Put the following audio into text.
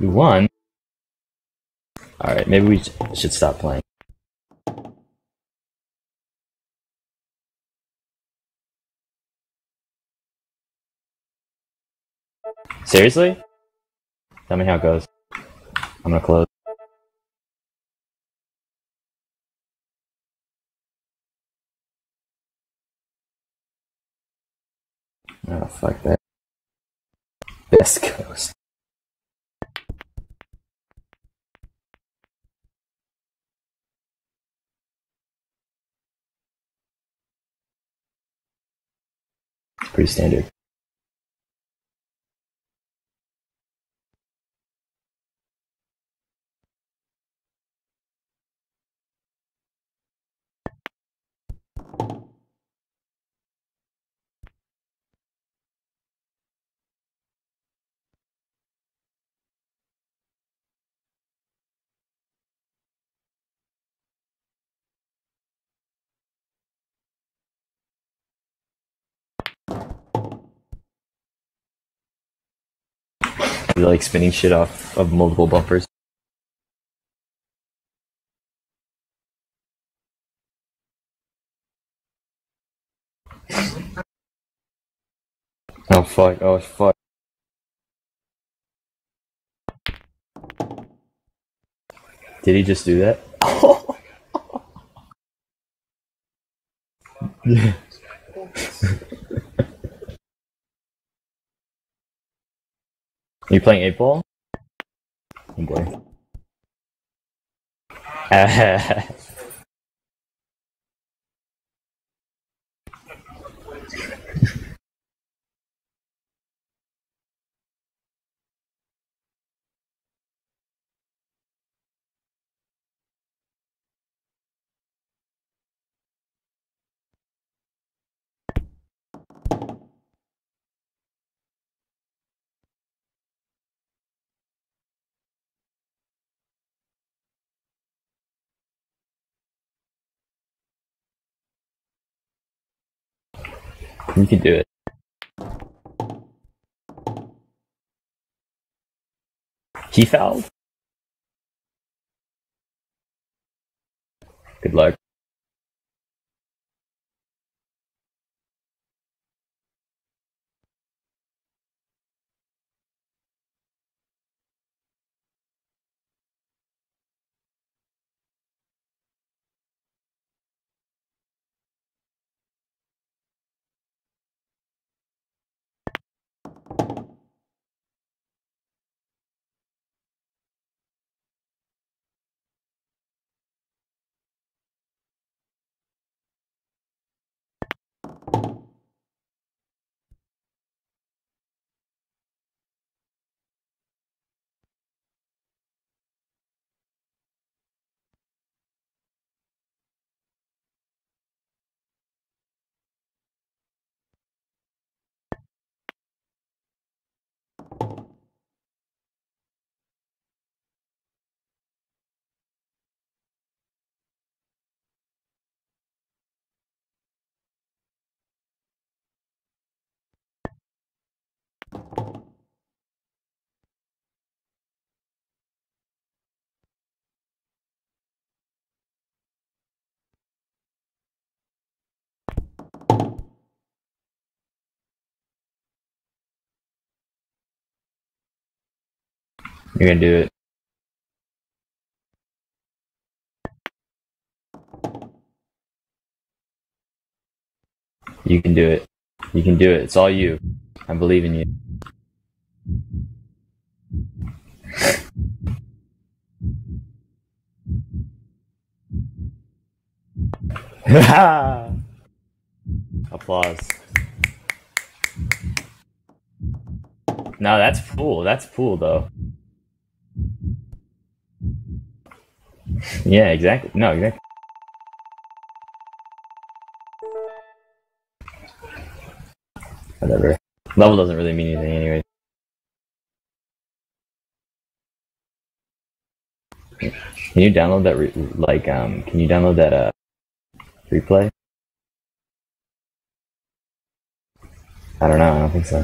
We won. All right, maybe we should stop playing. Seriously? Tell me how it goes. I'm gonna close. Oh, fuck that. Best Coast. Pretty standard. Like spinning shit off of multiple bumpers. Oh fuck, oh fuck. Did he just do that? yeah. Are you playing 8 ball? Oh boy. You can do it. He fouled? Good luck. You're gonna do it. You can do it. You can do it. It's all you. I believe in you. Applause. No, that's pool. That's pool, though. Yeah, exactly. No, exactly. Whatever. Level doesn't really mean anything anyway. Can you download that, like, um, can you download that, uh, replay? I don't know, I don't think so.